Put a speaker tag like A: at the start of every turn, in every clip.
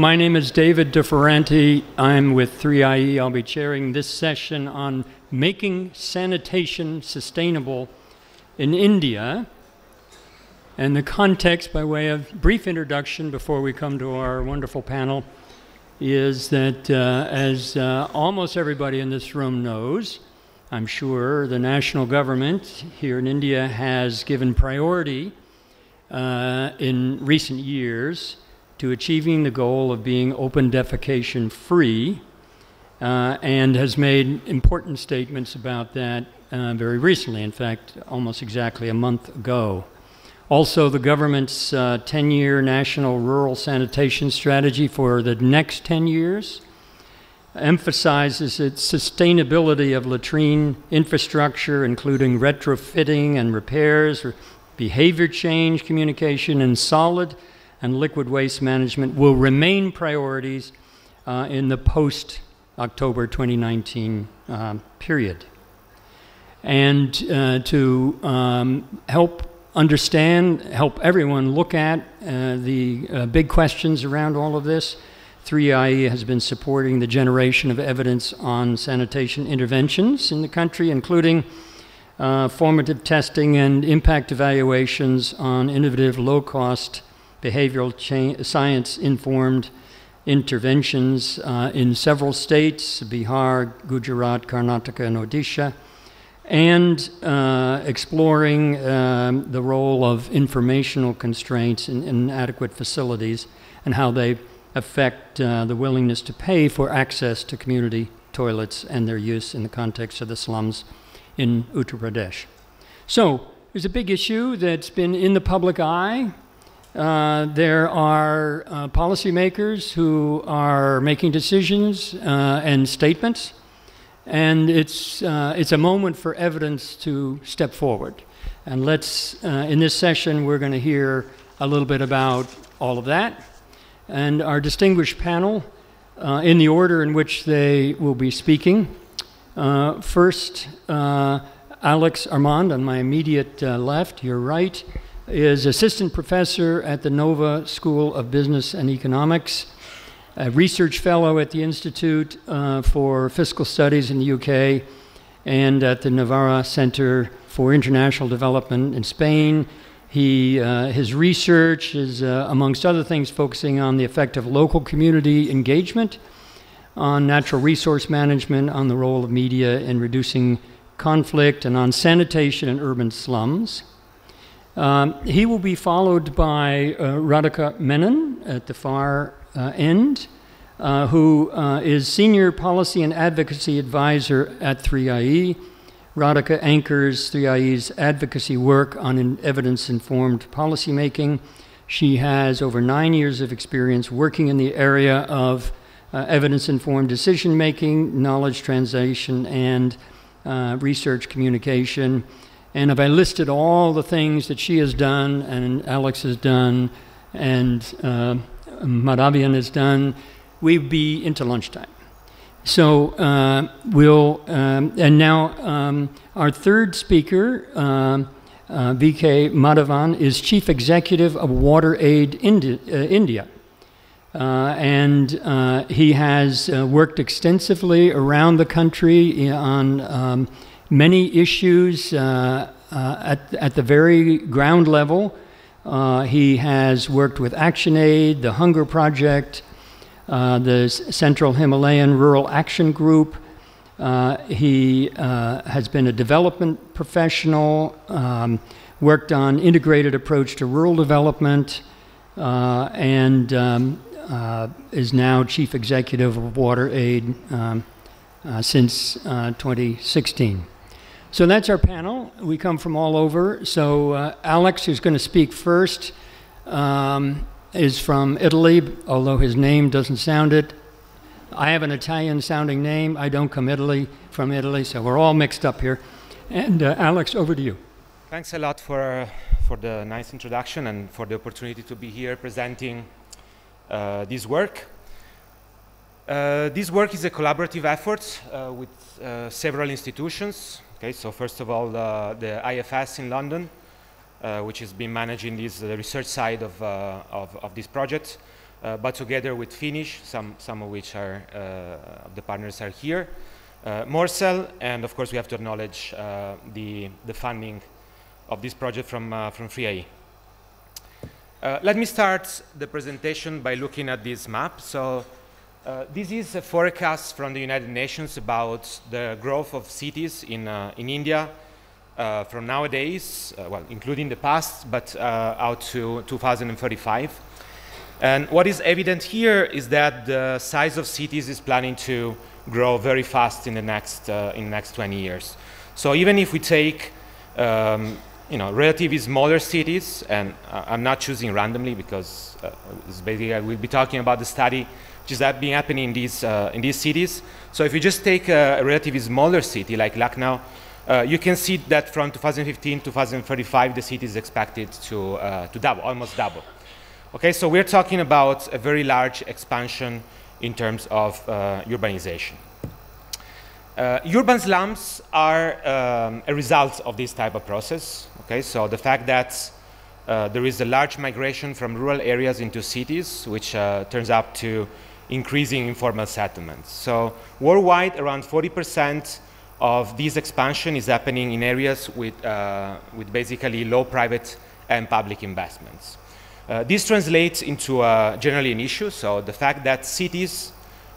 A: My name is David de Ferranti. I'm with 3IE. I'll be chairing this session on making sanitation sustainable in India. And the context, by way of brief introduction before we come to our wonderful panel, is that uh, as uh, almost everybody in this room knows, I'm sure the national government here in India has given priority uh, in recent years to achieving the goal of being open defecation free uh, and has made important statements about that uh, very recently, in fact, almost exactly a month ago. Also, the government's 10 uh, year national rural sanitation strategy for the next 10 years emphasizes its sustainability of latrine infrastructure, including retrofitting and repairs, behavior change, communication, and solid and liquid waste management will remain priorities uh, in the post October 2019 uh, period. And uh, to um, help understand, help everyone look at uh, the uh, big questions around all of this. 3IE has been supporting the generation of evidence on sanitation interventions in the country, including uh, formative testing and impact evaluations on innovative, low cost, behavioral science informed interventions uh, in several states Bihar, Gujarat, Karnataka, and Odisha and uh, exploring um, the role of informational constraints in inadequate facilities and how they affect uh, the willingness to pay for access to community toilets and their use in the context of the slums in Uttar Pradesh. So, there's a big issue that's been in the public eye. Uh, there are uh, policymakers who are making decisions uh, and statements and it's, uh, it's a moment for evidence to step forward. And let's, uh, in this session, we're going to hear a little bit about all of that. And our distinguished panel, uh, in the order in which they will be speaking. First, Alex Armand, on my immediate left, your right, is assistant professor at the Nova School of Business and Economics a research fellow at the Institute uh, for Fiscal Studies in the UK and at the Navarra Center for International Development in Spain. He, uh, his research is, uh, amongst other things, focusing on the effect of local community engagement, on natural resource management, on the role of media in reducing conflict, and on sanitation in urban slums. Um, he will be followed by uh, Radhika Menon at the far uh, End, uh, who uh, is Senior Policy and Advocacy Advisor at 3IE. Radhika anchors 3IE's advocacy work on evidence informed policymaking. She has over nine years of experience working in the area of uh, evidence informed decision making, knowledge translation, and uh, research communication. And if I listed all the things that she has done and Alex has done and uh, Madhavan has done, we'd be into lunchtime. So uh, we'll, um, and now um, our third speaker, uh, uh, VK Madhavan, is Chief Executive of Water Aid uh, India. Uh, and uh, he has worked extensively around the country on um, many issues at, at the very ground level. Uh, he has worked with ActionAid, the Hunger Project, uh, the Central Himalayan Rural Action Group. Uh, he uh, has been a development professional, um, worked on integrated approach to rural development, uh, and um, uh, is now chief executive of Water Aid um, since 2016. So that's our panel. We come from all over. So uh, Alex, who's going to speak first, um, is from Italy, although his name doesn't sound it. I have an Italian-sounding name. I don't come Italy from Italy, so we're all mixed up here. And uh, Alex, over to you.
B: Thanks a lot for uh, for the nice introduction and for the opportunity to be here presenting uh, this work. Uh, this work is a collaborative effort uh, with several institutions, Okay, so first of all, uh, the IFS in London, uh, which has been managing this, the research side of, uh, of, of, this project. uh, but together with FINISH, some, some of which are, uh, the partners are here, uh, Morsel, and of course we have to acknowledge uh, the, the funding of this project from, uh, from 3IE. Uh, let me start the presentation by looking at this map. So uh, this is a forecast from the United Nations about the growth of cities in, uh, in India uh, from nowadays, uh, well, including the past, but uh, out to 2035. And what is evident here is that the size of cities is planning to grow very fast in the next, in the next 20 years. So even if we take um, you know, relatively smaller cities, and I'm not choosing randomly because basically I will be talking about the study which is that being happening in these, uh, in these cities. So if you just take a, a relatively smaller city like Lucknow, uh, you can see that from 2015 to 2035, the city is expected to, uh, to double, almost double. Okay, so we're talking about a very large expansion in terms of uh, urbanization. Uh, urban slums are um, a result of this type of process. Okay, so the fact that uh, there is a large migration from rural areas into cities, which turns out to increasing informal settlements. So worldwide, around 40% of this expansion is happening in areas with, uh, with basically low private and public investments. Uh, this translates into uh, generally an issue. So the fact that cities,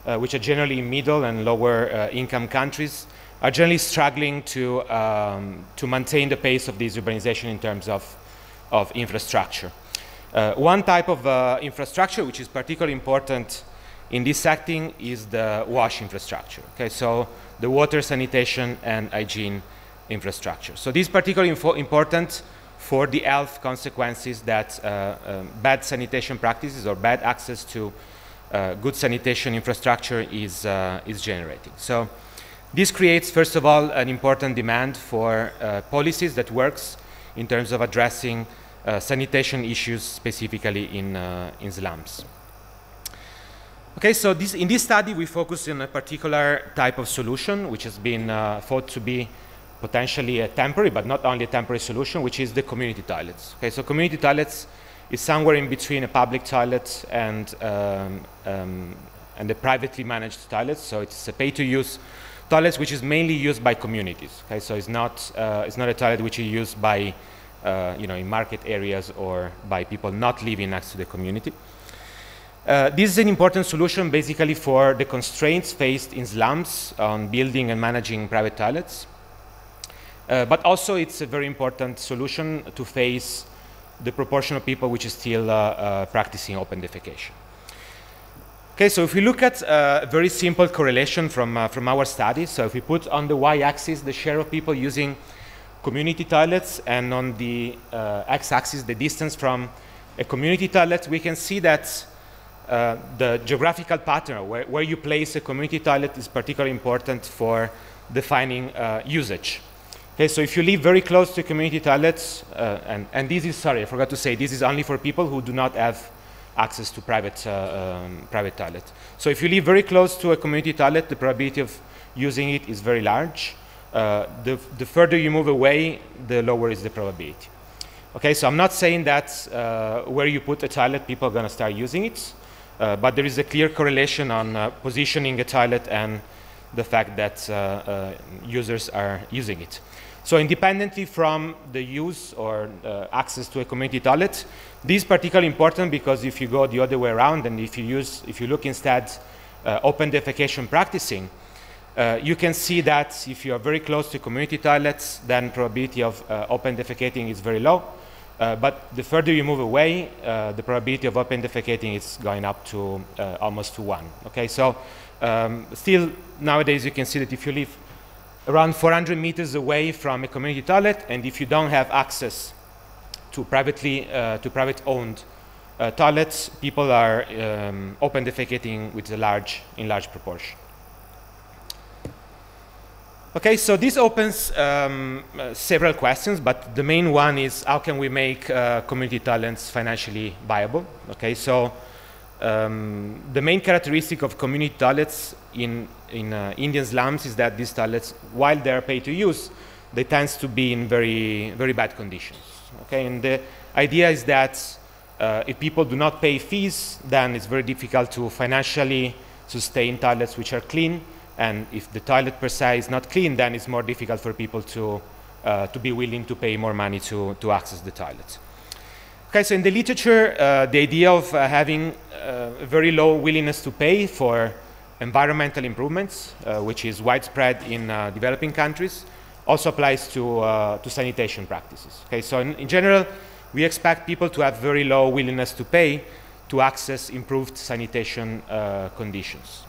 B: uh, which are generally middle and lower uh, income countries, are generally struggling to, um, to maintain the pace of this urbanization in terms of, of infrastructure. Uh, one type of infrastructure which is particularly important in this setting is the wash infrastructure. Okay, so the water sanitation and hygiene infrastructure. So this is particularly important for the health consequences that uh, um, bad sanitation practices or bad access to uh, good sanitation infrastructure is, uh, is generating. So this creates, first of all, an important demand for uh, policies that works in terms of addressing uh, sanitation issues specifically in, uh, in slums. Okay, so this, in this study we focus on a particular type of solution which has been uh, thought to be potentially a temporary, but not only a temporary solution, which is the community toilets. Okay, so community toilets is somewhere in between a public toilet and, um, um, and a privately managed toilet. So it's a pay-to-use toilet which is mainly used by communities. Okay, so it's not, uh, it's not a toilet which is used by, uh, you know, in market areas or by people not living next to the community. Uh, this is an important solution basically for the constraints faced in slums on building and managing private toilets. Uh, but also it's a very important solution to face the proportion of people which is still uh, uh practicing open defecation. Okay, so if we look at uh, a very simple correlation from, uh, from our study, so if we put on the y-axis the share of people using community toilets and on the x-axis the distance from a community toilet, we can see that uh, the geographical pattern where, where, you place a community toilet is particularly important for defining uh, usage. Okay, so if you live very close to community toilets, uh, and, and this is, sorry, I forgot to say, this is only for people who do not have access to private, uh, um, private toilet. So if you live very close to a community toilet, the probability of using it is very large. Uh, the, the further you move away, the lower is the probability. Okay, so I'm not saying that where you put a toilet, people are going to start using it. Uh, but there is a clear correlation on uh, positioning a toilet and the fact that uh, users are using it. So independently from the use or uh, access to a community toilet, this is particularly important because if you go the other way around and if you use, if you look instead uh, open defecation practicing, uh, you can see that if you are very close to community toilets, then probability of open defecating is very low. Uh, but the further you move away, uh, the probability of open defecating is going up to uh, almost to one. Okay, so um, still nowadays you can see that if you live around 400 meters away from a community toilet, and if you don't have access to privately uh, to private-owned uh, toilets, people are um, open defecating with a large in large proportion. Okay, so this opens um, uh, several questions, but the main one is how can we make uh, community toilets financially viable? Okay, so um, the main characteristic of community toilets in, in uh, Indian slums is that these toilets, while they are paid to use, they tend to be in very, very bad conditions. Okay, and the idea is that uh, if people do not pay fees, then it's very difficult to financially sustain toilets which are clean. And if the toilet per se is not clean, then it's more difficult for people to, uh, to be willing to pay more money to, to access the toilet. Okay, so in the literature, uh, the idea of uh, having uh, a very low willingness to pay for environmental improvements, uh, which is widespread in developing countries, also applies to, to sanitation practices. Okay, so in, in general, we expect people to have very low willingness to pay to access improved sanitation uh, conditions.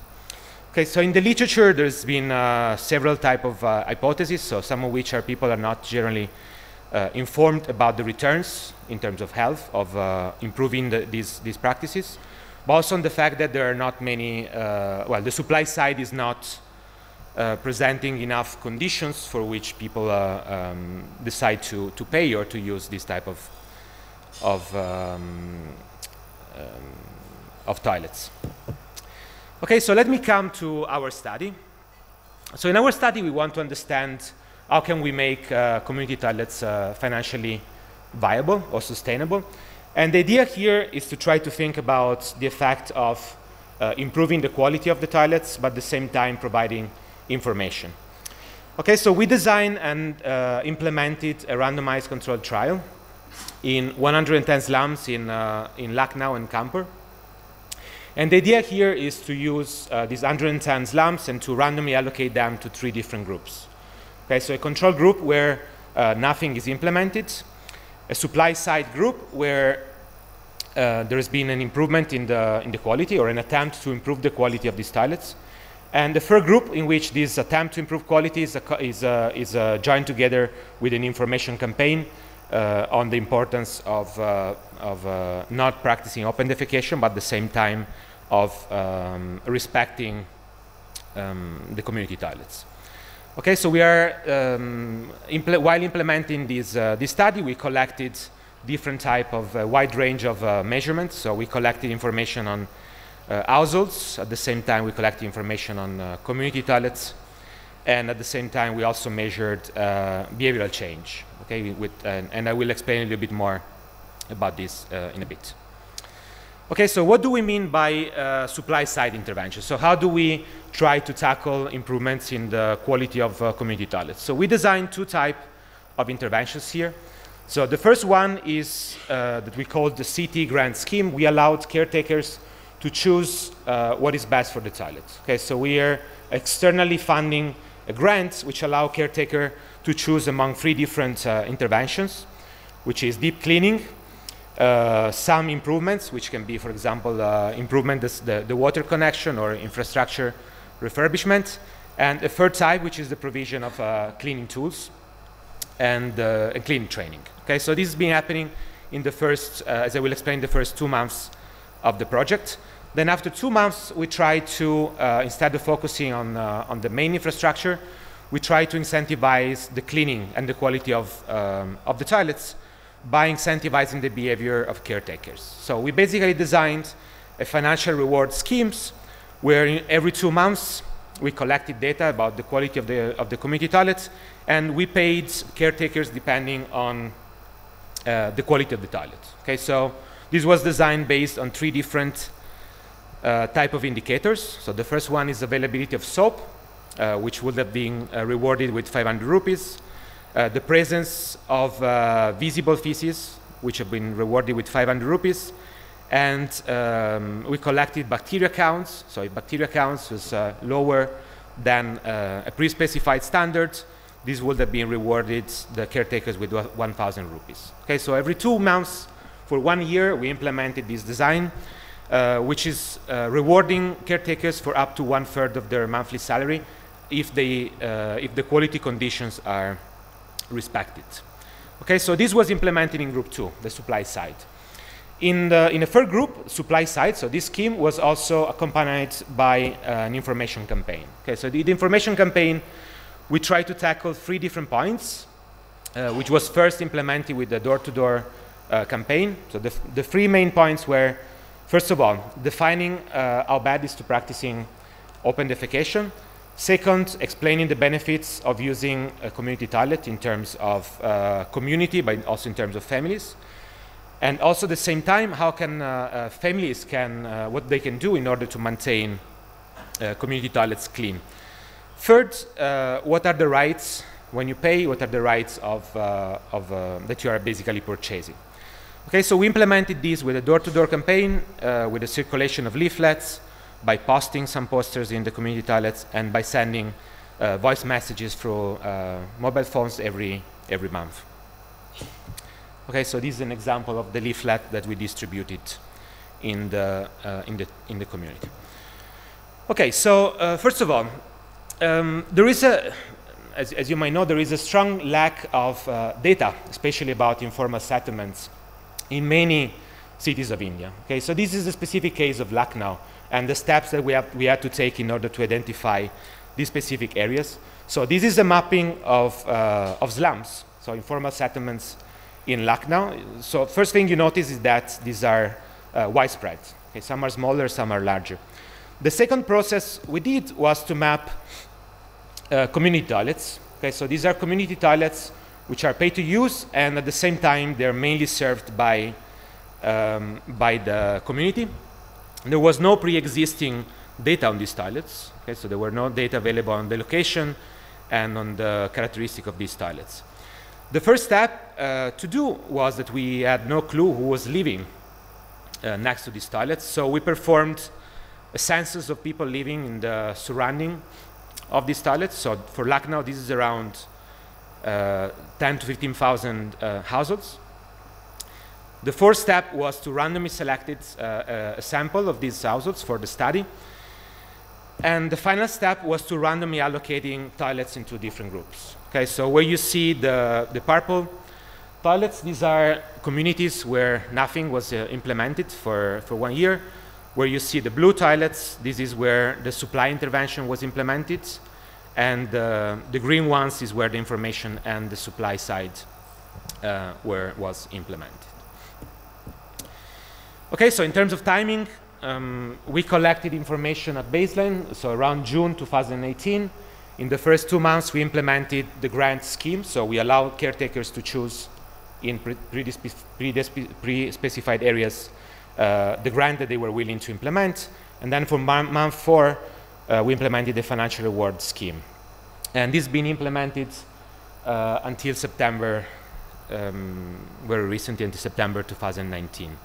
B: Okay, so in the literature, there's been uh, several type of uh, hypotheses, so some of which are people are not generally uh, informed about the returns in terms of health of uh, improving the, these, these practices, but also on the fact that there are not many, uh, well, the supply side is not presenting enough conditions for which people um, decide to, to pay or to use this type of of, um, um, of toilets. Okay, so let me come to our study. So in our study, we want to understand how can we make uh, community toilets uh, financially viable or sustainable. And the idea here is to try to think about the effect of uh, improving the quality of the toilets, but at the same time providing information. Okay, so we designed and uh, implemented a randomized controlled trial in 110 slums in, uh, in Lucknow and Kanpur. And the idea here is to use uh, these 110 slums and to randomly allocate them to three different groups. Okay, so a control group where uh, nothing is implemented, a supply side group where uh, there has been an improvement in the, in the quality or an attempt to improve the quality of these toilets, and the third group in which this attempt to improve quality is, is, is joined together with an information campaign uh, on the importance of, uh, of uh, not practicing open defecation, but at the same time of um, respecting um, the community toilets. Okay, so we are, um, impl while implementing this, uh, this study, we collected different type of uh, wide range of uh, measurements. So we collected information on households. At the same time, we collected information on community toilets. And at the same time, we also measured behavioral change okay, with, and, and I will explain a little bit more about this uh, in a bit. Okay, so what do we mean by uh, supply side intervention? So how do we try to tackle improvements in the quality of uh, community toilets? So we designed two type of interventions here. So the first one is uh, that we call the CT grant scheme. We allowed caretakers to choose uh, what is best for the toilet. Okay, so we are externally funding a grant which allow caretaker to choose among three different uh, interventions, which is deep cleaning, uh, some improvements, which can be, for example, uh, improvement the, the water connection or infrastructure refurbishment, and a third type, which is the provision of uh, cleaning tools and, uh, and, cleaning training. Okay, so this has been happening in the first, uh, as I will explain, the first two months of the project. Then after two months, we tried to, instead of focusing on, on the main infrastructure, we try to incentivize the cleaning and the quality of, um, of the toilets by incentivizing the behavior of caretakers. So we basically designed a financial reward schemes where every two months we collected data about the quality of the, of the community toilets and we paid caretakers depending on uh, the quality of the toilet. Okay, so this was designed based on three different uh, type of indicators. So the first one is availability of soap, which would have been uh, rewarded with 500 rupees. Uh, the presence of visible feces, which have been rewarded with 500 rupees. And um, we collected bacteria counts. So if bacteria counts was lower than a pre-specified standard, this would have been rewarded the caretakers with 1,000 rupees. Okay, so every two months for one year, we implemented this design, uh, which is uh, rewarding caretakers for up to one third of their monthly salary if, they, uh, if the quality conditions are respected. Okay, so this was implemented in group two, the supply side. In the, in the third group, supply side, so this scheme was also accompanied by uh, an information campaign. Okay, so the, the, information campaign, we tried to tackle three different points, uh, which was first implemented with the door-to-door uh, campaign. So the, the three main points were, first of all, defining uh, how bad is to practicing open defecation. Second, explaining the benefits of using a community toilet in terms of uh, community, but also in terms of families. And also at the same time, how can uh, uh, families can, uh, what they can do in order to maintain uh, community toilets clean. Third, uh, what are the rights when you pay, what are the rights of, of that you are basically purchasing. Okay, so we implemented this with a door-to-door -door campaign, with the circulation of leaflets, by posting some posters in the community toilets, and by sending voice messages through mobile phones every, every month. Okay, so this is an example of the leaflet that we distributed in the, uh, in the, in the community. Okay, so uh, first of all, um, there is a, as, as, you might know, there is a strong lack of uh, data, especially about informal settlements in many cities of India. Okay, so this is a specific case of Lucknow and the steps that we, have, we had to take in order to identify these specific areas. So this is a mapping of, uh, of slums, so informal settlements in Lucknow. So first thing you notice is that these are uh, widespread. Okay, some are smaller, some are larger. The second process we did was to map uh, community toilets. Okay, so these are community toilets which are pay to use, and at the same time they're mainly served by um, by the community. There was no pre-existing data on these toilets. Okay, so there were no data available on the location and on the characteristic of these toilets. The first step uh, to do was that we had no clue who was living uh, next to these toilets, so we performed a census of people living in the surrounding of these toilets. So for Lucknow, this is around uh, 10 to 15,000 uh, households. The fourth step was to randomly select uh, uh, a sample of these households for the study. And the final step was to randomly allocating toilets into different groups. Okay, so where you see the, the purple toilets, these are communities where nothing was uh, implemented for, for one year. Where you see the blue toilets, this is where the supply intervention was implemented. And uh, the green ones is where the information and the supply side uh, were, was implemented. Okay, so in terms of timing, um, we collected information at baseline, so around June 2018. In the first two months, we implemented the grant scheme, so we allow caretakers to choose in pre-specified areas uh, the grant that they were willing to implement. And then for month four, uh, we implemented the financial reward scheme. And this has been implemented uh, until September, um, very recently, until September 2019.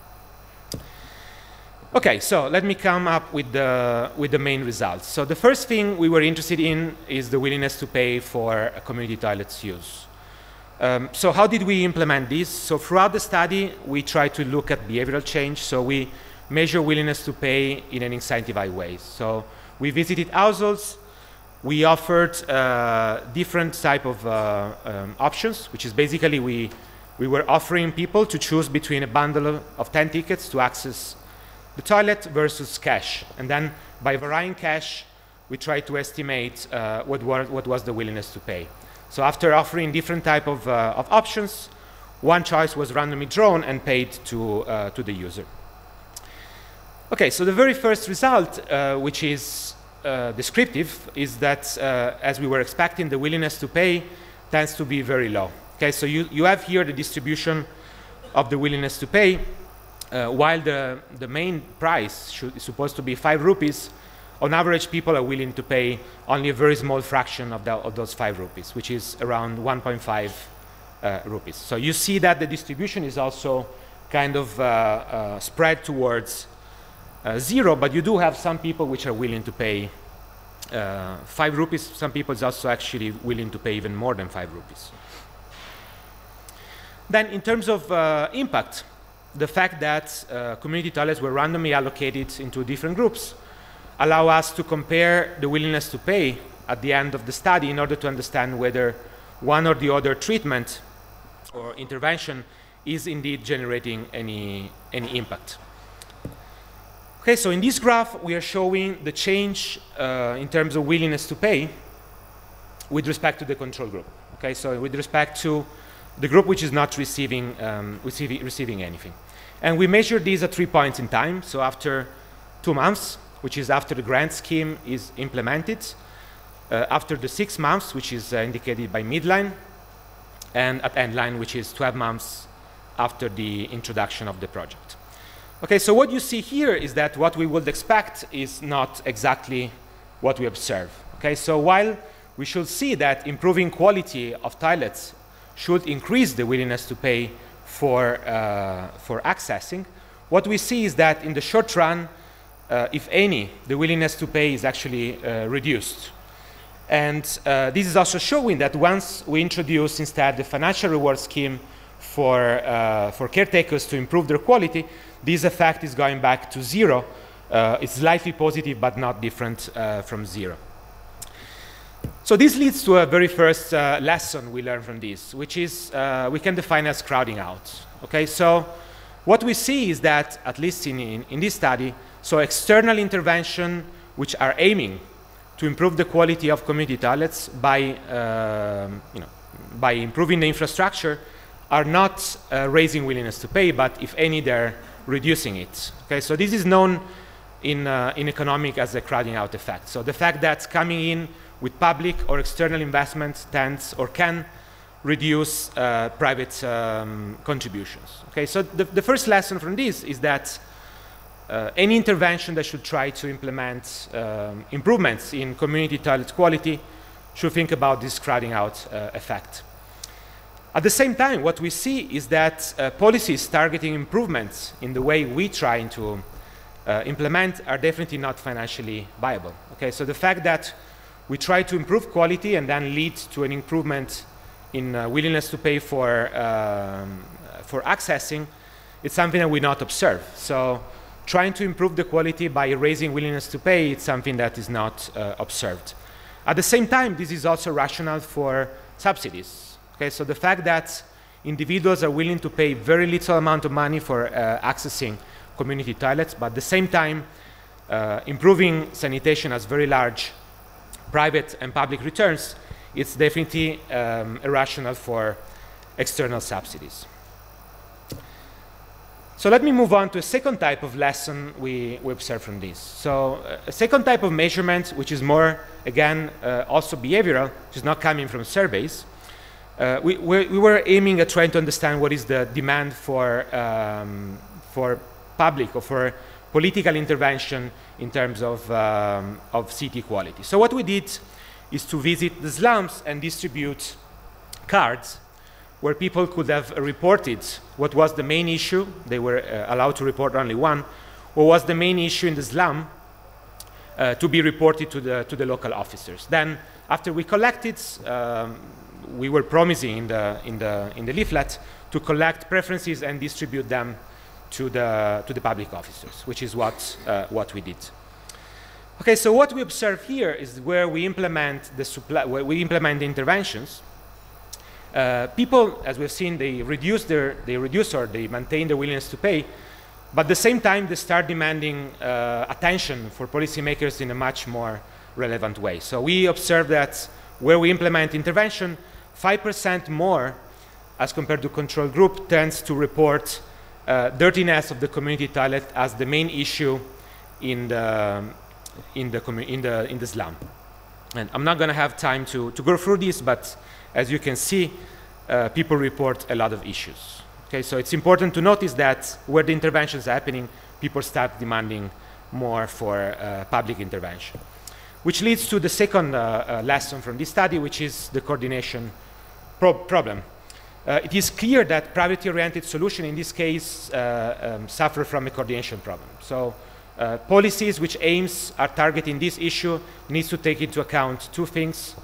B: Okay, so let me come up with the, with the main results. So the first thing we were interested in is the willingness to pay for community toilets use. Um, so how did we implement this? So throughout the study, we tried to look at behavioral change. So we measure willingness to pay in an incentivized way. So we visited households. We offered uh, different type of uh, um, options, which is basically we, we were offering people to choose between a bundle of 10 tickets to access the toilet versus cash. And then by varying cash, we try to estimate uh, what, were, what, was the willingness to pay. So after offering different type of, uh, of options, one choice was randomly drawn and paid to, uh, to the user. Okay, so the very first result, uh, which is uh, descriptive, is that uh, as we were expecting, the willingness to pay tends to be very low. Okay, so you, you have here the distribution of the willingness to pay while the, the main price should, is supposed to be 5 rupees, on average people are willing to pay only a very small fraction of, the, of those 5 rupees, which is around 1.5 uh, rupees. So you see that the distribution is also kind of uh, uh spread towards uh, zero, but you do have some people which are willing to pay uh, 5 rupees. Some people is also actually willing to pay even more than 5 rupees. Then in terms of impact, the fact that uh, community toilets were randomly allocated into different groups allow us to compare the willingness to pay at the end of the study in order to understand whether one or the other treatment or intervention is indeed generating any, any impact. Okay, so in this graph, we are showing the change uh, in terms of willingness to pay with respect to the control group. Okay, so with respect to the group which is not receiving, um, receiving, receiving anything. And we measured these at three points in time. So after two months, which is after the grant scheme is implemented, uh, after the six months, which is uh, indicated by midline, and at endline, which is 12 months after the introduction of the project. Okay, so what you see here is that what we would expect is not exactly what we observe. Okay, so while we should see that improving quality of toilets should increase the willingness to pay for, uh, for accessing, what we see is that in the short run, uh, if any, the willingness to pay is actually uh, reduced. And this is also showing that once we introduce instead the financial reward scheme for, uh, for caretakers to improve their quality, this effect is going back to zero. Uh, it's slightly positive, but not different uh, from zero. So this leads to a very first uh, lesson we learn from this, which is uh, we can define as crowding out. Okay, so what we see is that, at least in, in, in this study, so external intervention which are aiming to improve the quality of community toilets by, uh, you know, by improving the infrastructure are not uh, raising willingness to pay, but if any, they're reducing it. Okay, so this is known in, uh, in economic as the crowding out effect. So the fact that coming in with public or external investment tends or can reduce uh, private um, contributions. Okay, so the, the first lesson from this is that uh, any intervention that should try to implement um, improvements in community toilet quality should think about this crowding out uh, effect. At the same time, what we see is that uh, policies targeting improvements in the way we try to uh, implement are definitely not financially viable. Okay, so the fact that we try to improve quality and then lead to an improvement in uh, willingness to pay for, um, for accessing, it's something that we not observe. So trying to improve the quality by raising willingness to pay it's something that is not uh, observed. At the same time, this is also rational for subsidies. Okay, so the fact that individuals are willing to pay very little amount of money for uh, accessing community toilets, but at the same time, uh, improving sanitation has very large private and public returns, it's definitely um, irrational for external subsidies. So let me move on to a second type of lesson we, we observe from this. So uh, a second type of measurement, which is more, again, uh, also behavioral, which is not coming from surveys, uh, we, we, were aiming at trying to understand what is the demand for, um, for public or for political intervention in terms of, um, of city quality. So what we did is to visit the slums and distribute cards where people could have reported what was the main issue. They were uh, allowed to report only one. What was the main issue in the slum uh, to be reported to the, to the local officers. Then, after we collected, um, we were promising in the, in, the, in the leaflet to collect preferences and distribute them to the, to the public officers, which is what, uh, what we did. Okay, so what we observe here is where we implement the supply, where we implement the interventions. Uh, people, as we've seen, they reduce their, they reduce or they maintain their willingness to pay, but at the same time, they start demanding uh, attention for policymakers in a much more relevant way. So we observe that where we implement intervention, 5% more as compared to control group tends to report uh, dirtiness of the community toilet as the main issue in the, in the, in the, in the slum. And I'm not going to have time to, to go through this, but as you can see, uh, people report a lot of issues. Okay, so it's important to notice that where the interventions are happening, people start demanding more for uh, public intervention. Which leads to the second uh, uh lesson from this study, which is the coordination pro problem. Uh, it is clear that privacy-oriented solution in this case uh, um, suffer from a coordination problem. So uh, policies which aims are targeting this issue needs to take into account two things,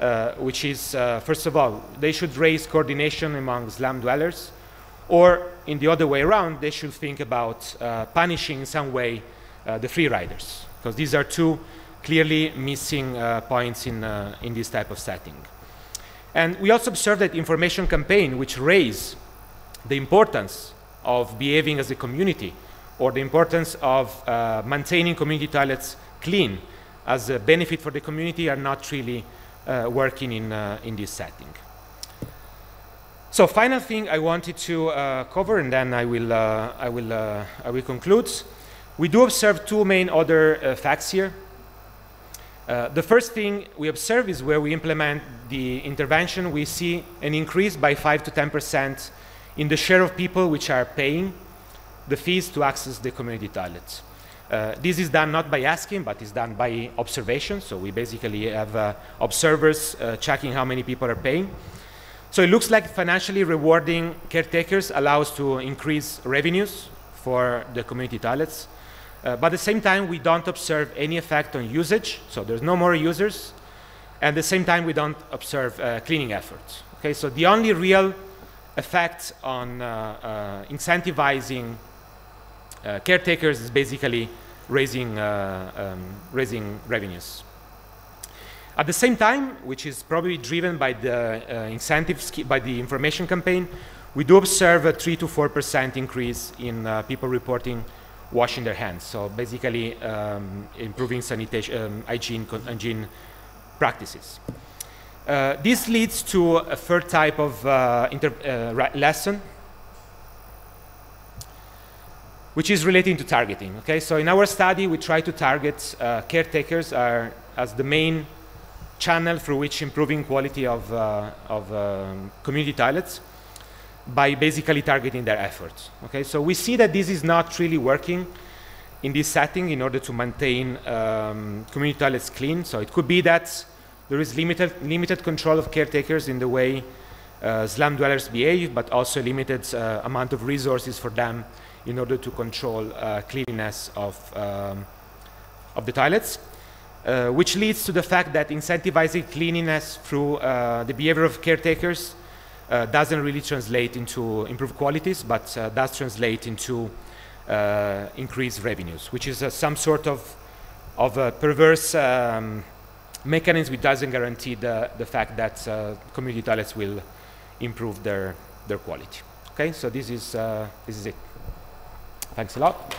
B: uh, which is, uh, first of all, they should raise coordination among slum dwellers, or in the other way around, they should think about uh, punishing in some way the free riders, because these are two clearly missing points in, in this type of setting. And we also observed that information campaign which raise the importance of behaving as a community or the importance of uh, maintaining community toilets clean as a benefit for the community are not really uh, working in, uh, in this setting. So final thing I wanted to uh, cover and then I will, uh, I, will, uh, I will conclude. We do observe two main other facts here. Uh, the first thing we observe is where we implement the intervention, we see an increase by 5 to 10% in the share of people which are paying the fees to access the community toilets. Uh, this is done not by asking, but is done by observation. So we basically have uh, observers uh, checking how many people are paying. So it looks like financially rewarding caretakers allows to increase revenues for the community toilets. Uh, but at the same time, we don't observe any effect on usage. So there's no more users. And at the same time, we don't observe uh, cleaning efforts. Okay, so the only real effect on uh, incentivizing uh, caretakers is basically raising, uh, um, raising revenues. At the same time, which is probably driven by the uh, incentives, by the information campaign, we do observe a 3 to 4% increase in uh, people reporting washing their hands. So basically um, improving sanitation, um, hygiene, hygiene practices. Uh, this leads to a third type of uh, uh, lesson which is relating to targeting. Okay, so in our study, we try to target uh, caretakers are, as the main channel through which improving quality of, uh, of um, community toilets by basically targeting their efforts. Okay, so we see that this is not really working in this setting in order to maintain um, community toilets clean. So it could be that there is limited, limited control of caretakers in the way uh, slum dwellers behave, but also limited uh, amount of resources for them in order to control uh, cleanliness of, um, of the toilets. Uh, which leads to the fact that incentivizing cleanliness through uh, the behavior of caretakers uh, doesn't really translate into improved qualities, but uh, does translate into uh, increased revenues, which is some sort of, of a perverse um, mechanism which doesn't guarantee the, the fact that community toilets will improve their, their quality. Okay, so this is, this is it. Thanks a lot.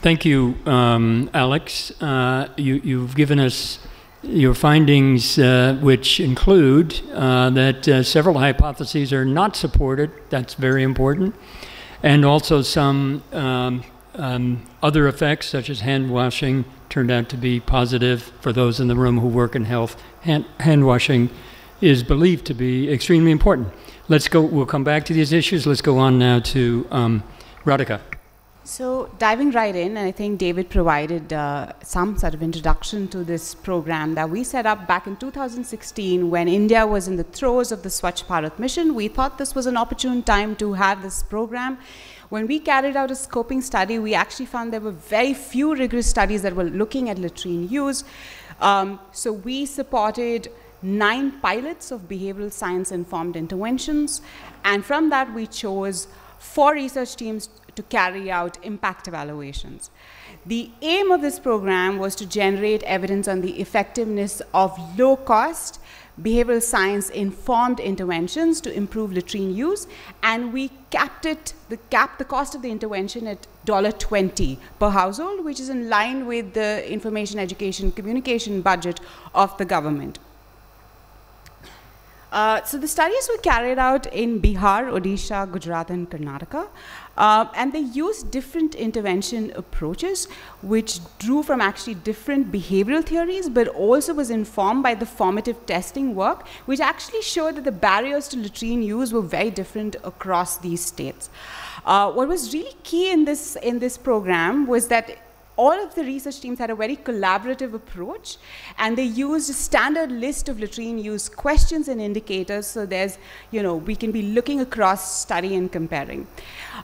A: Thank you, um, Alex. Uh, you, have given us your findings, uh, which include uh, that uh, several hypotheses are not supported. That's very important. And also some um, um, other effects, such as hand washing, turned out to be positive for those in the room who work in health. Hand, hand washing is believed to be extremely important. Let's go, we'll come back to these issues. Let's go on now to um, Radhika.
C: So, diving right in, and I think David provided uh, some sort of introduction to this program that we set up back in 2016 when India was in the throes of the Swachh Bharat mission. We thought this was an opportune time to have this program. When we carried out a scoping study, we actually found there were very few rigorous studies that were looking at latrine use. Um, so, we supported nine pilots of behavioral science informed interventions, and from that, we chose four research teams to carry out impact evaluations. The aim of this program was to generate evidence on the effectiveness of low cost behavioral science informed interventions to improve latrine use and we capped it the cap the cost of the intervention at $20 per household which is in line with the information education communication budget of the government uh, so the studies were carried out in Bihar, Odisha, Gujarat, and Karnataka. Uh, and they used different intervention approaches, which drew from actually different behavioral theories, but also was informed by the formative testing work, which actually showed that the barriers to latrine use were very different across these states. Uh, what was really key in this, in this program was that all of the research teams had a very collaborative approach and they used a standard list of latrine use questions and indicators so there's, you know, we can be looking across study and comparing.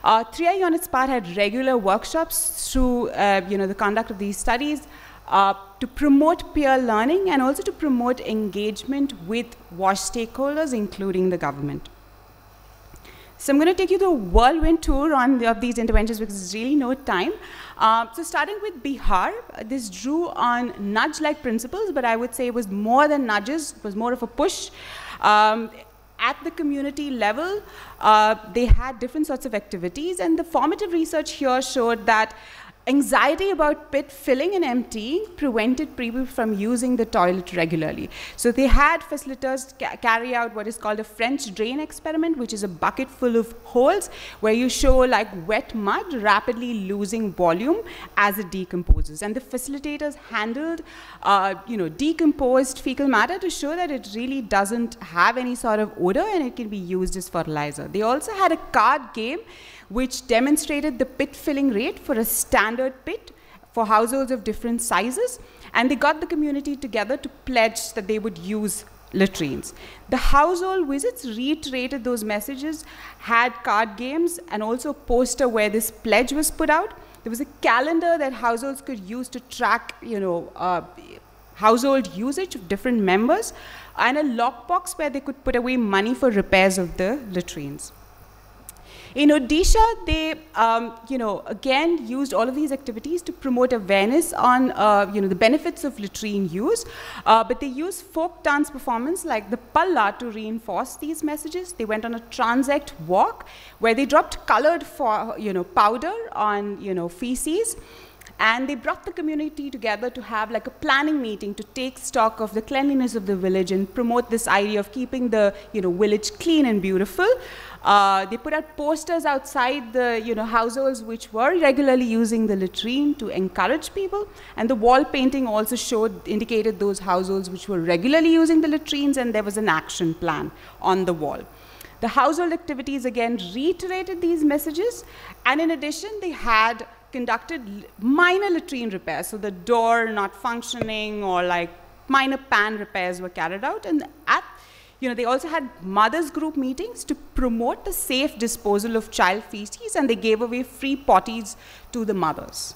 C: Uh, 3i on its part had regular workshops through, uh, you know, the conduct of these studies uh, to promote peer learning and also to promote engagement with WASH stakeholders, including the government. So I'm going to take you through a whirlwind tour on the, of these interventions because there's really no time. Uh, so starting with Bihar, this drew on nudge-like principles, but I would say it was more than nudges, it was more of a push. Um, at the community level, uh, they had different sorts of activities, and the formative research here showed that anxiety about pit filling and emptying prevented people from using the toilet regularly. So they had facilitators ca carry out what is called a French drain experiment, which is a bucket full of holes where you show like wet mud rapidly losing volume as it decomposes. And the facilitators handled, uh, you know, decomposed fecal matter to show that it really doesn't have any sort of odor and it can be used as fertilizer. They also had a card game which demonstrated the pit filling rate for a standard pit for households of different sizes. And they got the community together to pledge that they would use latrines. The household visits reiterated those messages, had card games, and also a poster where this pledge was put out. There was a calendar that households could use to track, you know, uh, household usage of different members, and a lockbox where they could put away money for repairs of the latrines. In Odisha, they, um, you know, again used all of these activities to promote awareness on, uh, you know, the benefits of latrine use. Uh, but they used folk dance performance like the palla to reinforce these messages. They went on a transect walk where they dropped colored, for, you know, powder on, you know, feces and they brought the community together to have like a planning meeting to take stock of the cleanliness of the village and promote this idea of keeping the you know village clean and beautiful uh, they put out posters outside the you know, households which were regularly using the latrine to encourage people. And the wall painting also showed, indicated those households which were regularly using the latrines and there was an action plan on the wall. The household activities again reiterated these messages. And in addition, they had conducted minor latrine repairs. So the door not functioning or like minor pan repairs were carried out. And at you know, they also had mothers group meetings to promote the safe disposal of child feces and they gave away free potties to the mothers.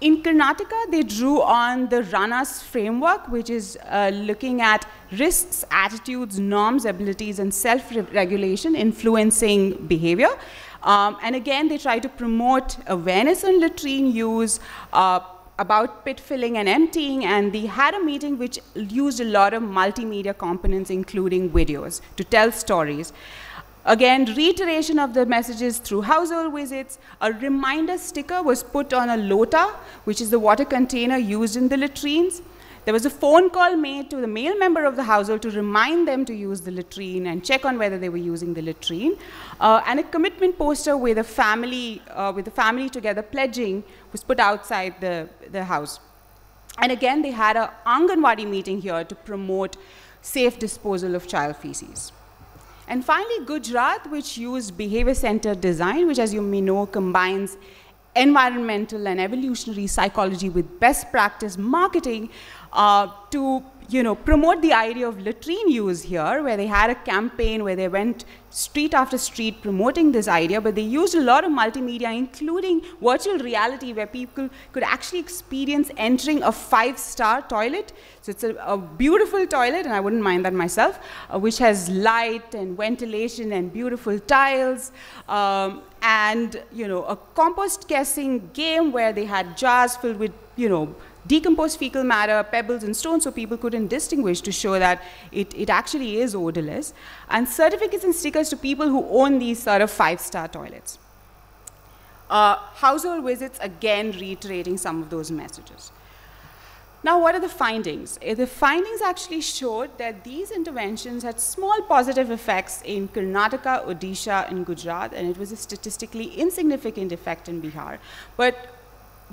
C: In Karnataka, they drew on the RANAS framework, which is uh, looking at risks, attitudes, norms, abilities, and self-regulation influencing behavior. Um, and again, they try to promote awareness on latrine use, uh, about pit filling and emptying, and they had a meeting which used a lot of multimedia components, including videos, to tell stories. Again, reiteration of the messages through household visits. A reminder sticker was put on a lota, which is the water container used in the latrines. There was a phone call made to the male member of the household to remind them to use the latrine and check on whether they were using the latrine. Uh, and a commitment poster with a family, uh, with the family together pledging was put outside the, the house. And again, they had an Anganwadi meeting here to promote safe disposal of child feces. And finally, Gujarat, which used behavior-centered design, which as you may know combines environmental and evolutionary psychology with best practice marketing, uh, to you know, promote the idea of latrine use here, where they had a campaign where they went street after street promoting this idea, but they used a lot of multimedia, including virtual reality, where people could actually experience entering a five-star toilet. So it's a, a, beautiful toilet, and I wouldn't mind that myself, uh, which has light and ventilation and beautiful tiles, um, and you know, a compost guessing game where they had jars filled with you know decomposed fecal matter, pebbles, and stones so people couldn't distinguish to show that it, it actually is odorless. And certificates and stickers to people who own these sort of five-star toilets. Uh, household visits, again, reiterating some of those messages. Now, what are the findings? Uh, the findings actually showed that these interventions had small positive effects in Karnataka, Odisha, and Gujarat, and it was a statistically insignificant effect in Bihar. But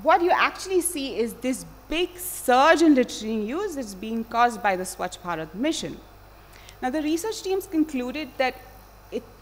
C: what you actually see is this big surge in latrine use is being caused by the Swachh Bharat mission. Now, the research teams concluded that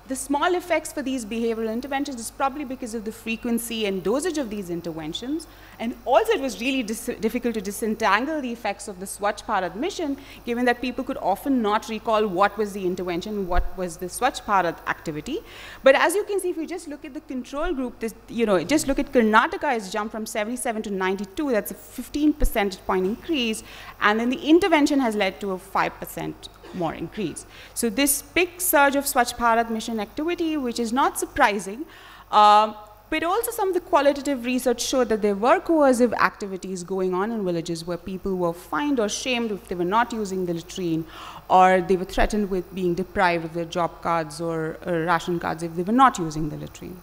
C: the small effects for these behavioral interventions is probably because of the frequency and dosage of these interventions. And also it was really difficult to disentangle the effects of the Swachh Bharat mission, given that people could often not recall what was the intervention, what was the Swachh Bharat activity. But as you can see, if you just look at the control group, this, you know, just look at Karnataka has jumped from 77 to 92, that's a 15 percentage point increase. And then the intervention has led to a 5% more increase. So this big surge of Swachh Bharat mission activity, which is not surprising, uh, but also some of the qualitative research showed that there were coercive activities going on in villages where people were fined or shamed if they were not using the latrine, or they were threatened with being deprived of their job cards or, or ration cards if they were not using the latrine.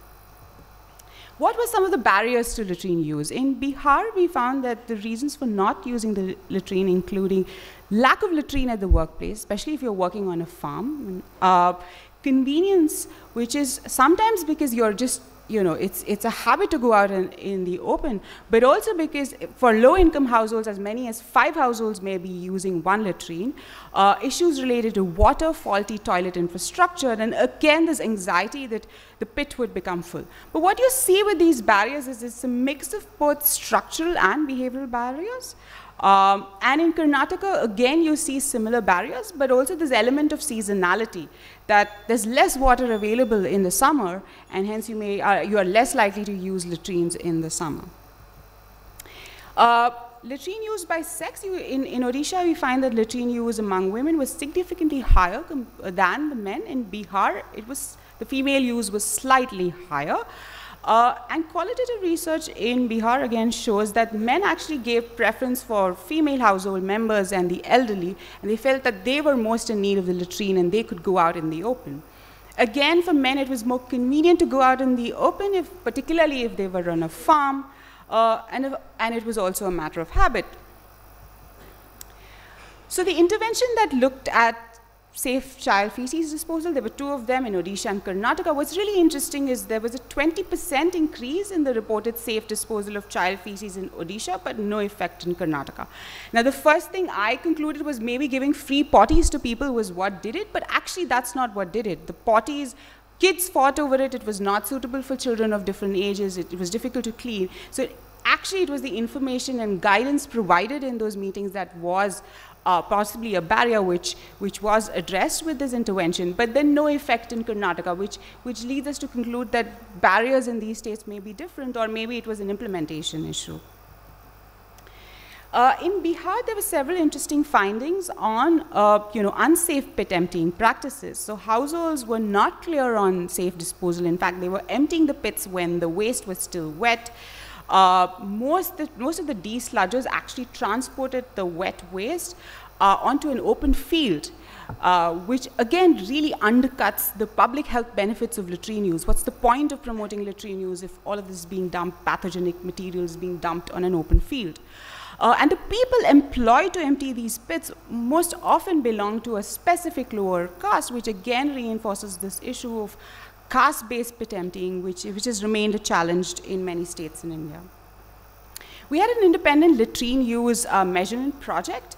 C: what were some of the barriers to latrine use? In Bihar, we found that the reasons for not using the latrine, including lack of latrine at the workplace, especially if you're working on a farm, uh, convenience, which is sometimes because you're just you know, it's, it's a habit to go out in, in the open, but also because for low-income households, as many as five households may be using one latrine, uh, issues related to water, faulty toilet infrastructure, and again, this anxiety that the pit would become full. But what you see with these barriers is it's a mix of both structural and behavioral barriers. Um, and in Karnataka, again, you see similar barriers, but also this element of seasonality, that there's less water available in the summer, and hence you, may, uh, you are less likely to use latrines in the summer. Uh, latrine use by sex, you, in, in Odisha, we find that latrine use among women was significantly higher than the men. In Bihar, it was, the female use was slightly higher. Uh, and qualitative research in Bihar again shows that men actually gave preference for female household members and the elderly, and they felt that they were most in need of the latrine and they could go out in the open. Again, for men, it was more convenient to go out in the open, if, particularly if they were on a farm, uh, and, if, and it was also a matter of habit. So the intervention that looked at safe child feces disposal. There were two of them in Odisha and Karnataka. What's really interesting is there was a 20% increase in the reported safe disposal of child feces in Odisha, but no effect in Karnataka. Now, the first thing I concluded was maybe giving free potties to people was what did it, but actually that's not what did it. The potties kids fought over it. It was not suitable for children of different ages. It, it, was difficult to clean. So actually, it was the information and guidance provided in those meetings that was uh, possibly a barrier which, which was addressed with this intervention, but then no effect in Karnataka, which, which leads us to conclude that barriers in these states may be different, or maybe it was an implementation issue. Uh, in Bihar, there were several interesting findings on, uh, you know, unsafe pit emptying practices. So households were not clear on safe disposal. In fact, they were emptying the pits when the waste was still wet. Uh, most, the, most of the desludgers actually transported the wet waste uh, onto an open field, uh, which again really undercuts the public health benefits of latrine use. What's the point of promoting latrine use if all of this is being dumped, pathogenic materials being dumped on an open field? Uh, and the people employed to empty these pits most often belong to a specific lower caste, which again reinforces this issue of caste-based pit emptying, which, which has remained challenged in many states in India. We had an independent latrine use uh, measurement project.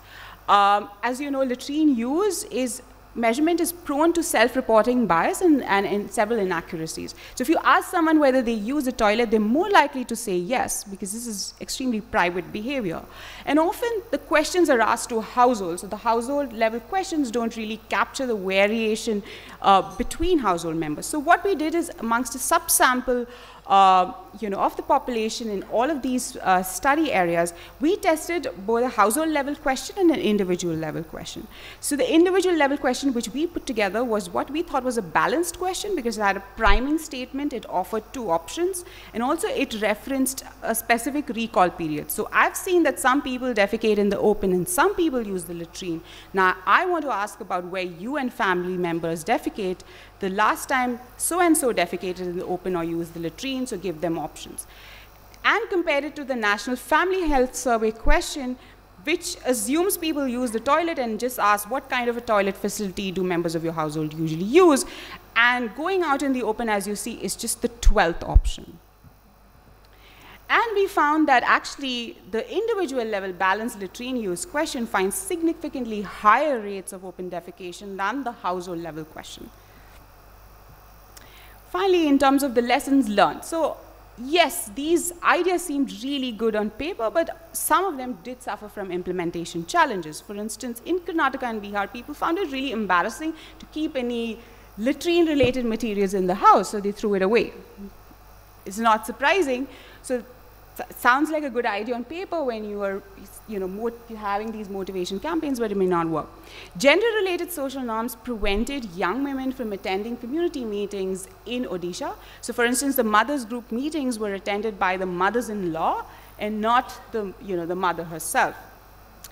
C: Um, as you know, latrine use is measurement is prone to self-reporting bias and, and, and, several inaccuracies. So if you ask someone whether they use a toilet, they're more likely to say yes, because this is extremely private behavior. And often the questions are asked to households, so the household level questions don't really capture the variation uh, between household members. So what we did is amongst a subsample uh, you know, of the population in all of these uh, study areas, we tested both a household level question and an individual level question. So the individual level question which we put together was what we thought was a balanced question because it had a priming statement, it offered two options, and also it referenced a specific recall period. So I've seen that some people defecate in the open and some people use the latrine. Now I want to ask about where you and family members defecate the last time so-and-so defecated in the open or used the latrine, so give them options. And compare it to the National Family Health Survey question, which assumes people use the toilet and just asks what kind of a toilet facility do members of your household usually use. And going out in the open, as you see, is just the 12th option. And we found that actually the individual level balanced latrine use question finds significantly higher rates of open defecation than the household level question. Finally, in terms of the lessons learned. So yes, these ideas seemed really good on paper, but some of them did suffer from implementation challenges. For instance, in Karnataka and Bihar, people found it really embarrassing to keep any latrine-related materials in the house, so they threw it away. It's not surprising. So sounds like a good idea on paper when you are you know, having these motivation campaigns, but it may not work. Gender-related social norms prevented young women from attending community meetings in Odisha. So for instance, the mothers group meetings were attended by the mothers-in-law and not the, you know, the mother herself.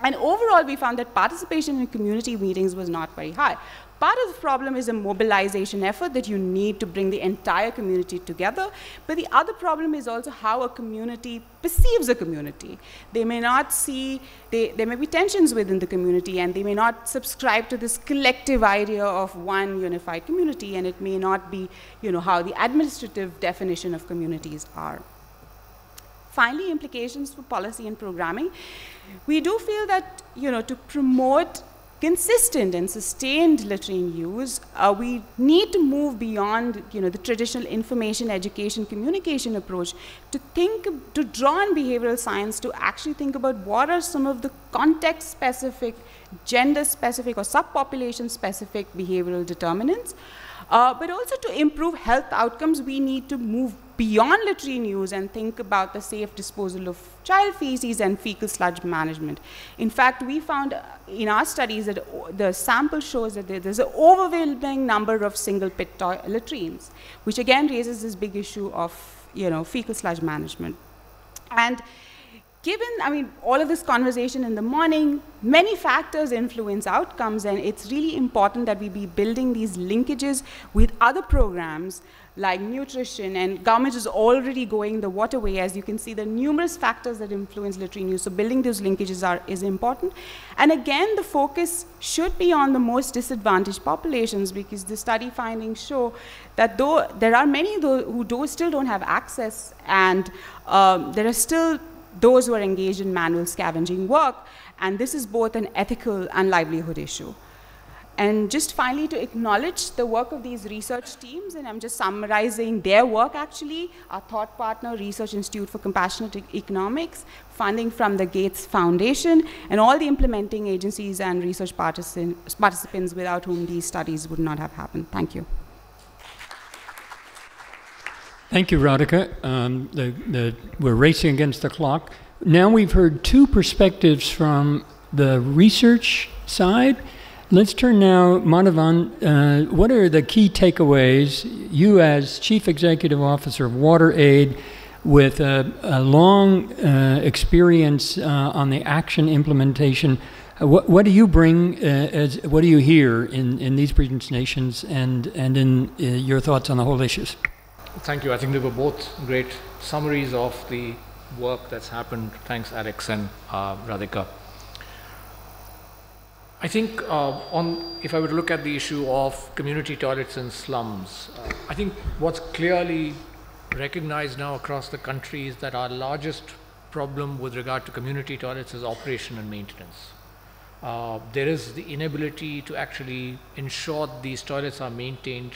C: And overall, we found that participation in community meetings was not very high. Part of the problem is a mobilization effort that you need to bring the entire community together. But the other problem is also how a community perceives a community. They may not see, they, there may be tensions within the community, and they may not subscribe to this collective idea of one unified community, and it may not be you know, how the administrative definition of communities are. Finally, implications for policy and programming. We do feel that you know, to promote consistent and sustained latrine use, uh, we need to move beyond you know, the traditional information, education, communication approach to think, to draw on behavioral science to actually think about what are some of the context-specific, gender-specific, or subpopulation-specific behavioral determinants. Uh, but also to improve health outcomes, we need to move beyond latrine use and think about the safe disposal of child feces and fecal sludge management. In fact, we found uh, in our studies that the sample shows that there's an overwhelming number of single pit latrines, which again raises this big issue of you know, fecal sludge management. And given, I mean, all of this conversation in the morning, many factors influence outcomes, and it's really important that we be building these linkages with other programs like nutrition, and government is already going the waterway. As you can see, are numerous factors that influence latrine use, so building those linkages are, is important. And again, the focus should be on the most disadvantaged populations, because the study findings show that though there are many who do, still don't have access, and um, there are still those who are engaged in manual scavenging work, and this is both an ethical and livelihood issue. And just finally, to acknowledge the work of these research teams, and I'm just summarizing their work actually, our thought partner, Research Institute for Compassionate Economics, funding from the Gates Foundation, and all the implementing agencies and research participants without whom these studies would not have happened. Thank you.
A: Thank you, Radhika. Um, the, the, we're racing against the clock. Now we've heard two perspectives from the research side Let's turn now, Madhavan. Uh, what are the key takeaways? You, as Chief Executive Officer of WaterAid, with a, a long uh, experience uh, on the action implementation, uh, what, what do you bring uh, as what do you hear in, in these presentations and, and in uh, your thoughts on the whole issues?
D: Thank you. I think they were both great summaries of the work that's happened. Thanks, Alex and Radhika. I think uh, on, if I were to look at the issue of community toilets in slums, uh, I think what's clearly recognized now across the country is that our largest problem with regard to community toilets is operation and maintenance. Uh, there is the inability to actually ensure these toilets are maintained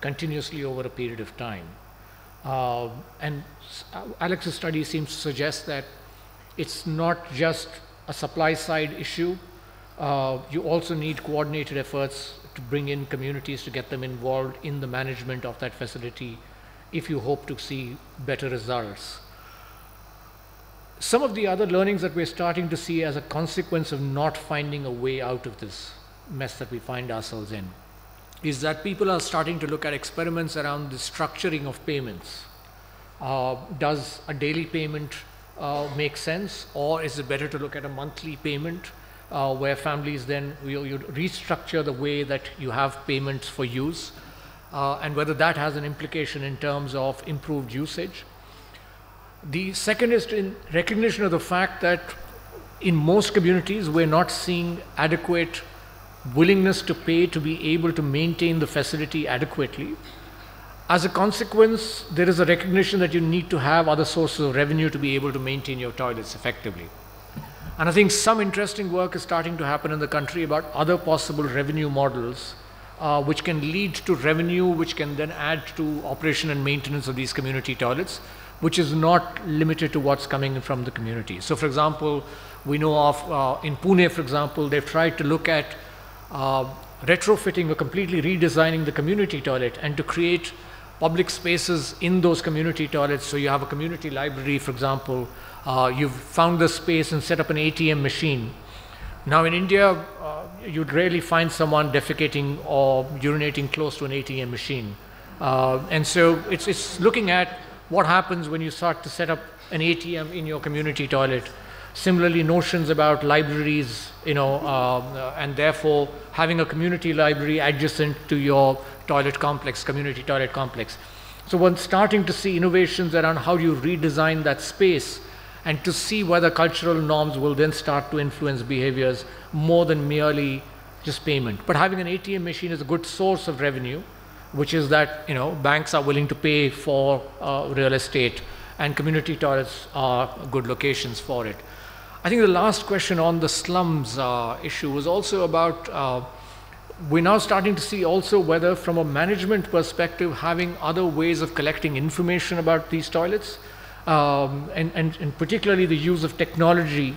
D: continuously over a period of time. Uh, and uh, Alex's study seems to suggest that it's not just a supply side issue, uh, you also need coordinated efforts to bring in communities to get them involved in the management of that facility if you hope to see better results. Some of the other learnings that we're starting to see as a consequence of not finding a way out of this mess that we find ourselves in is that people are starting to look at experiments around the structuring of payments. Uh, does a daily payment uh, make sense, or is it better to look at a monthly payment? uh, where families then you, you, restructure the way that you have payments for use, uh, and whether that has an implication in terms of improved usage. The second is in recognition of the fact that in most communities we're not seeing adequate willingness to pay to be able to maintain the facility adequately. As a consequence, there is a recognition that you need to have other sources of revenue to be able to maintain your toilets effectively. And I think some interesting work is starting to happen in the country about other possible revenue models uh, which can lead to revenue, which can then add to operation and maintenance of these community toilets, which is not limited to what's coming from the community. So, for example, we know of uh, in Pune, for example, they've tried to look at uh, retrofitting or completely redesigning the community toilet and to create public spaces in those community toilets. So, you have a community library, for example, uh, you've found the space and set up an ATM machine. Now in India, uh, you'd rarely find someone defecating or urinating close to an ATM machine. Uh, and so it's, it's looking at what happens when you start to set up an ATM in your community toilet. Similarly, notions about libraries, you know, uh, and therefore having a community library adjacent to your toilet complex, community toilet complex. So we're starting to see innovations around how you redesign that space and to see whether cultural norms will then start to influence behaviors more than merely just payment. But having an ATM machine is a good source of revenue, which is that you know banks are willing to pay for uh, real estate, and community toilets are good locations for it. I think the last question on the slums uh, issue was also about uh, we're now starting to see also whether, from a management perspective, having other ways of collecting information about these toilets, um, and, and, and particularly the use of technology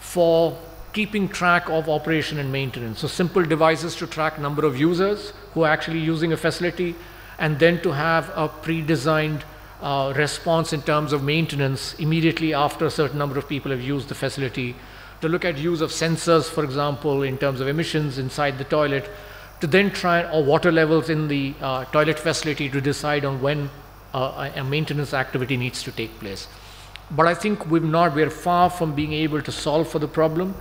D: for keeping track of operation and maintenance. So simple devices to track number of users who are actually using a facility, and then to have a pre-designed uh, response in terms of maintenance immediately after a certain number of people have used the facility, to look at use of sensors, for example, in terms of emissions inside the toilet, to then try, or water levels in the uh, toilet facility to decide on when uh, a maintenance activity needs to take place. But I think we've not, we're far from being able to solve for the problem.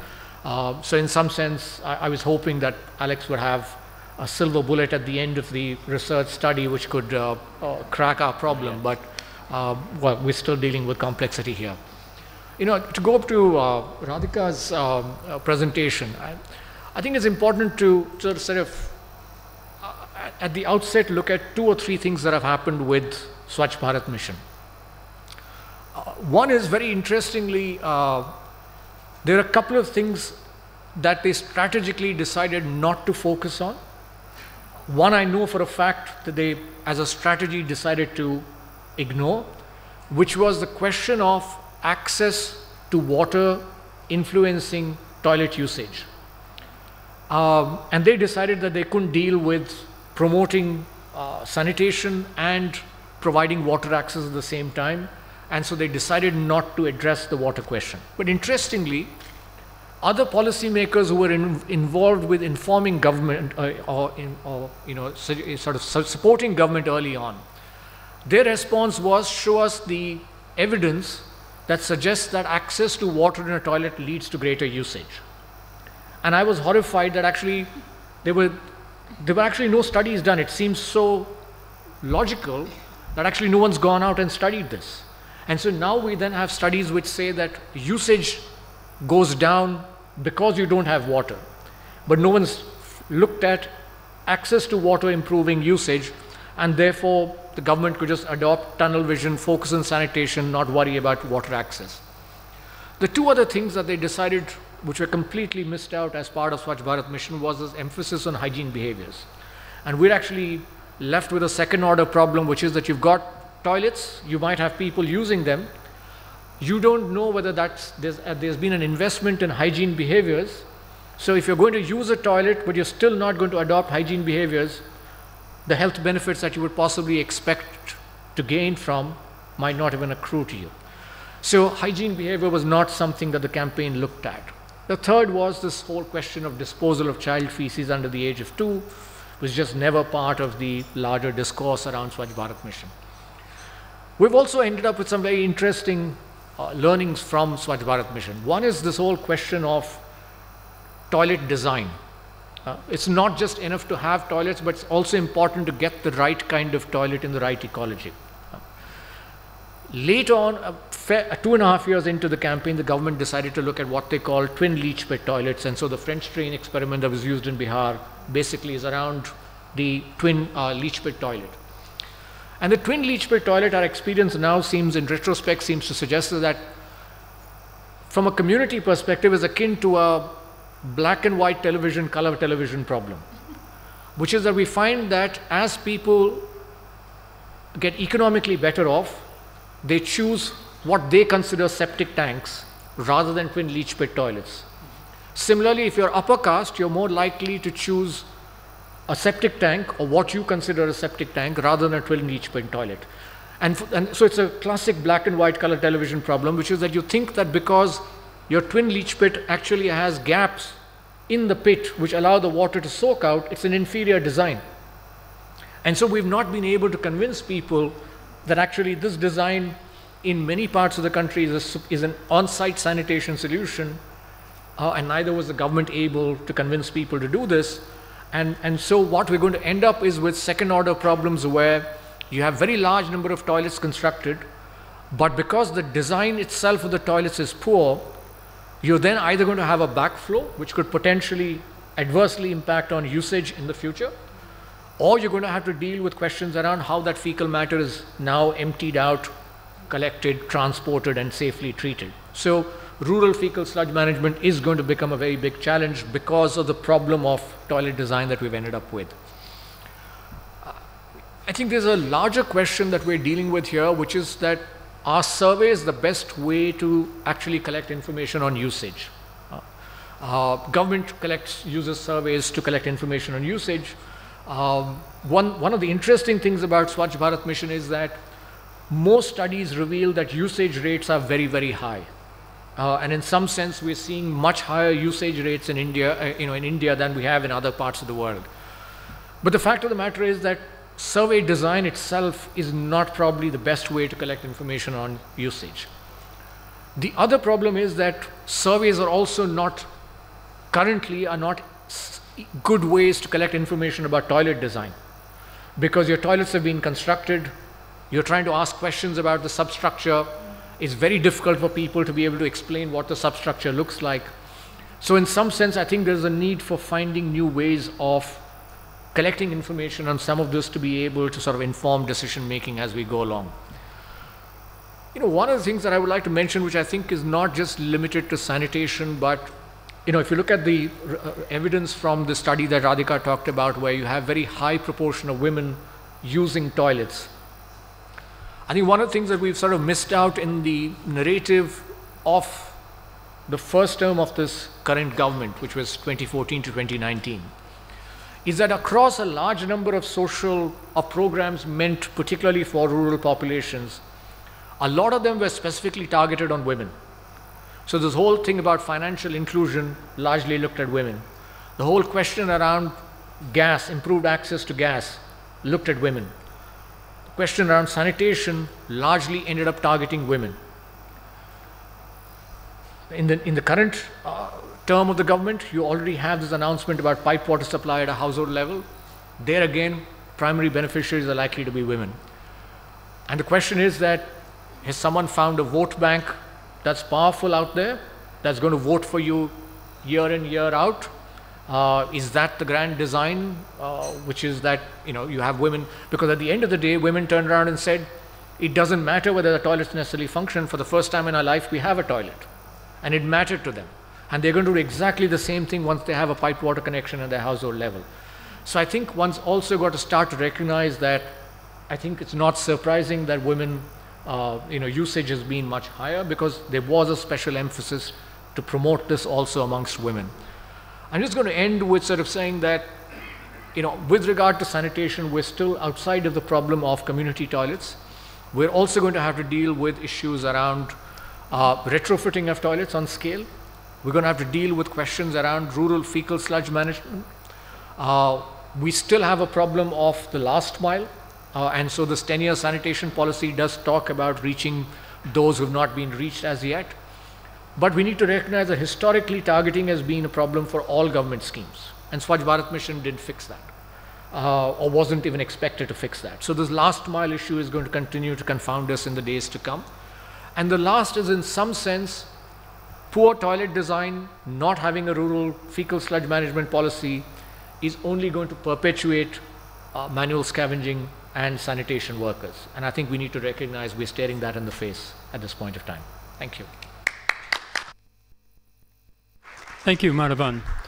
D: Uh, so in some sense, I, I, was hoping that Alex would have a silver bullet at the end of the research study which could uh, uh, crack our problem, but uh, well, we're still dealing with complexity here. You know, to go up to uh, Radhika's um, uh, presentation, I, I, think it's important to sort of, sort of at the outset look at two or three things that have happened with Swachh Bharat mission. one is very interestingly, there are a couple of things that they strategically decided not to focus on. One I know for a fact that they, as a strategy, decided to ignore, which was the question of access to water influencing toilet usage. Um, and they decided that they couldn't deal with promoting uh, sanitation and providing water access at the same time. And so they decided not to address the water question. But interestingly, other policymakers who were in, involved with informing government uh, or, in, or you know, sort of supporting government early on, their response was show us the evidence that suggests that access to water in a toilet leads to greater usage. And I was horrified that actually there were, there were actually no studies done. It seems so logical that actually no one's gone out and studied this. And so now we then have studies which say that usage goes down because you don't have water. But no one's looked at access to water improving usage, and therefore the government could just adopt tunnel vision, focus on sanitation, not worry about water access. The two other things that they decided, which were completely missed out as part of Swachh Bharat mission, was this emphasis on hygiene behaviors. And we're actually left with a second order problem, which is that you've got toilets, you might have people using them. You don't know whether that's, there's, uh, there's been an investment in hygiene behaviors. So if you're going to use a toilet, but you're still not going to adopt hygiene behaviors, the health benefits that you would possibly expect to gain from might not even accrue to you. So hygiene behavior was not something that the campaign looked at. The third was this whole question of disposal of child feces under the age of two, was just never part of the larger discourse around Swachh Bharat mission. We've also ended up with some very interesting uh, learnings from Swachh Bharat mission. One is this whole question of toilet design. Uh, it's not just enough to have toilets, but it's also important to get the right kind of toilet in the right ecology. Later on, uh, two and a half years into the campaign, the government decided to look at what they call twin leach pit toilets. And so the French train experiment that was used in Bihar basically is around the twin uh, leach pit toilet. And the twin leach pit toilet, our experience now seems, in retrospect, seems to suggest that from a community perspective is akin to a black and white television, color television problem, which is that we find that as people get economically better off, they choose what they consider septic tanks rather than twin leach pit toilets. Similarly, if you're upper caste, you're more likely to choose a septic tank or what you consider a septic tank rather than a twin leach pit toilet. And, and so it's a classic black and white color television problem, which is that you think that because your twin leach pit actually has gaps in the pit which allow the water to soak out, it's an inferior design. And so we've not been able to convince people that actually this design in many parts of the country is, a, is an on-site sanitation solution, uh, and neither was the government able to convince people to do this. And, and so what we're going to end up is with second-order problems where you have very large number of toilets constructed, but because the design itself of the toilets is poor, you're then either going to have a backflow, which could potentially adversely impact on usage in the future, or you're going to have to deal with questions around how that fecal matter is now emptied out, collected, transported, and safely treated. So rural fecal sludge management is going to become a very big challenge because of the problem of toilet design that we've ended up with. I think there's a larger question that we're dealing with here, which is that are surveys the best way to actually collect information on usage? Uh, uh, government collects uses surveys to collect information on usage. Um, one, one of the interesting things about Swachh Bharat mission is that most studies reveal that usage rates are very, very high. Uh, and in some sense, we're seeing much higher usage rates in India, uh, you know, in India than we have in other parts of the world. But the fact of the matter is that survey design itself is not probably the best way to collect information on usage. The other problem is that surveys are also not, currently are not good ways to collect information about toilet design. Because your toilets have been constructed, you're trying to ask questions about the substructure, it's very difficult for people to be able to explain what the substructure looks like. So in some sense, I think there's a need for finding new ways of collecting information on some of this to be able to sort of inform decision making as we go along. You know, one of the things that I would like to mention, which I think is not just limited to sanitation, but you know, if you look at the uh, evidence from the study that Radhika talked about, where you have very high proportion of women using toilets, I think one of the things that we've sort of missed out in the narrative of the first term of this current government, which was 2014 to 2019, is that across a large number of social programs meant particularly for rural populations, a lot of them were specifically targeted on women. So this whole thing about financial inclusion largely looked at women. The whole question around gas, improved access to gas, looked at women. Question around sanitation largely ended up targeting women. In the, in the current uh, term of the government, you already have this announcement about pipe water supply at a household level. There again, primary beneficiaries are likely to be women. And the question is that has someone found a vote bank that's powerful out there, that's going to vote for you year in, year out? Uh, is that the grand design, uh, which is that you know you have women? Because at the end of the day, women turned around and said, it doesn't matter whether the toilets necessarily function. For the first time in our life, we have a toilet, and it mattered to them. And they're going to do exactly the same thing once they have a piped water connection at their household level. So I think one's also got to start to recognize that I think it's not surprising that women, uh, you know, usage has been much higher because there was a special emphasis to promote this also amongst women. I'm just going to end with sort of saying that, you know, with regard to sanitation, we're still outside of the problem of community toilets. We're also going to have to deal with issues around uh, retrofitting of toilets on scale. We're going to have to deal with questions around rural fecal sludge management. Uh, we still have a problem of the last mile. Uh, and so this 10 year sanitation policy does talk about reaching those who have not been reached as yet. But we need to recognize that historically targeting has been a problem for all government schemes. And Swachh Bharat Mission didn't fix that. Uh, or wasn't even expected to fix that. So this last mile issue is going to continue to confound us in the days to come. And the last is in some sense Poor toilet design, not having a rural fecal sludge management policy is only going to perpetuate uh, manual scavenging and sanitation workers. And I think we need to recognize we're staring that in the face at this point of time. Thank you.
A: Thank you, Madhavan.